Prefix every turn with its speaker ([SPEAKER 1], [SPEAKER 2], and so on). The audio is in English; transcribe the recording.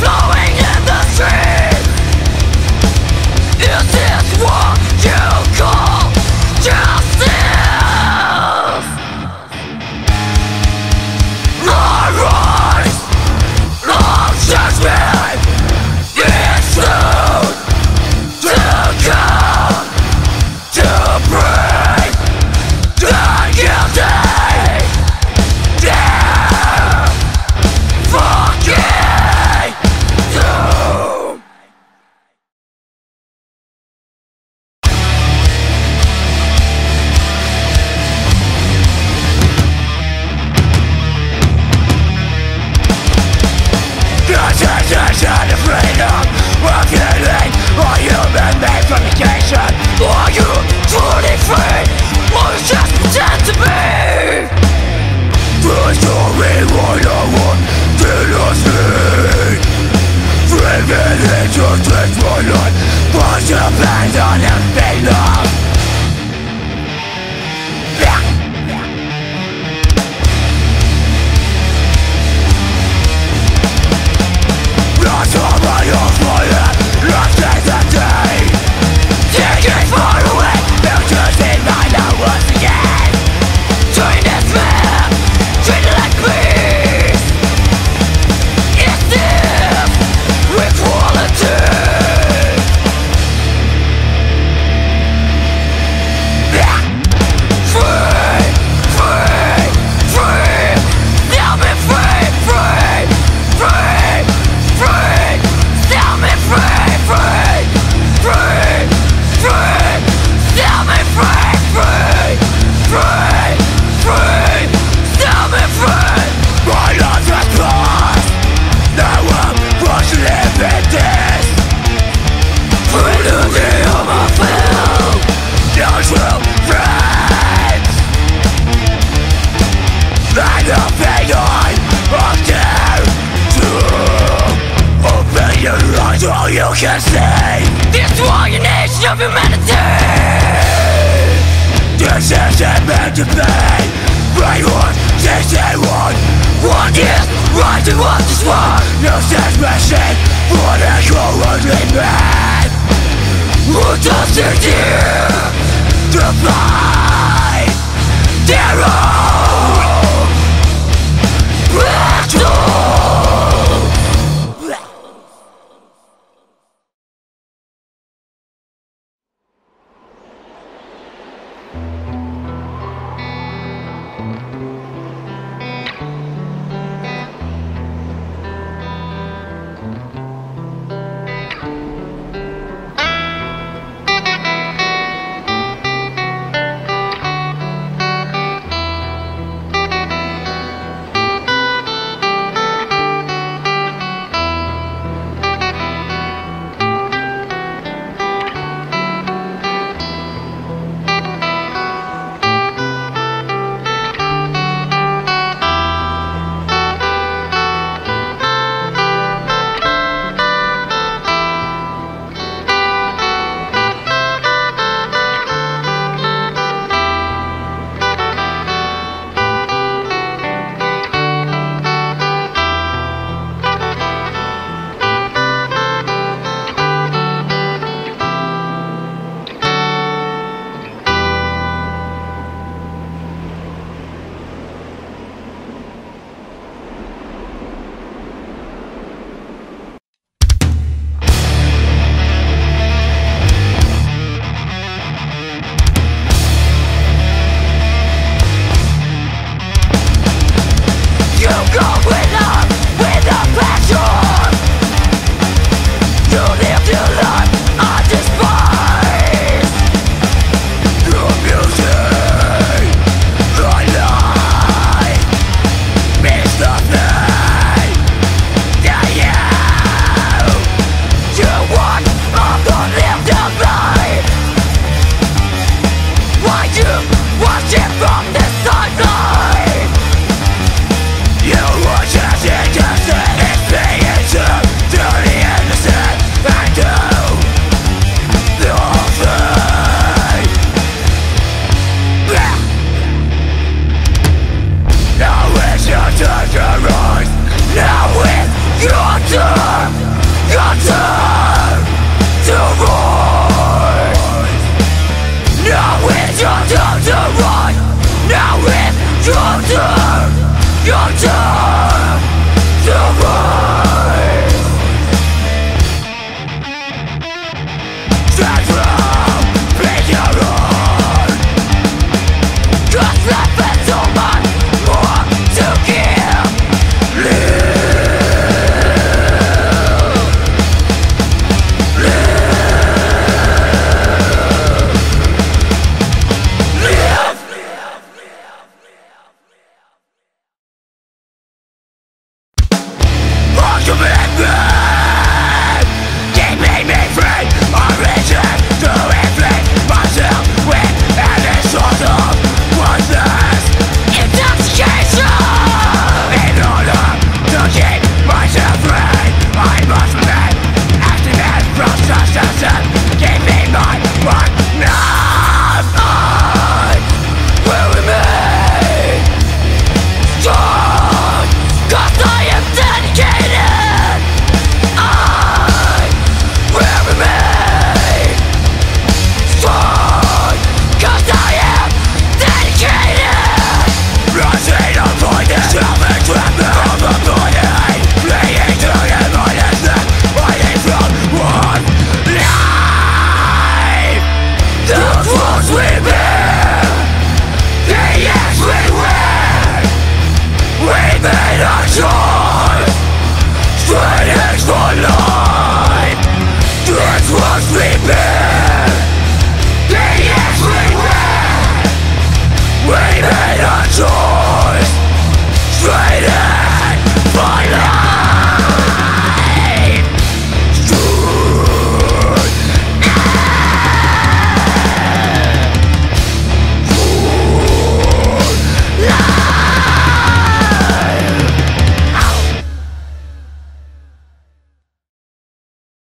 [SPEAKER 1] flowing take my life But you better not be all you can see Destroy a nation of humanity. This isn't meant to be Brainwash, this ain't one. What is right and what is wrong? No such machine. For the cowardly man Who does it dare To fight There are.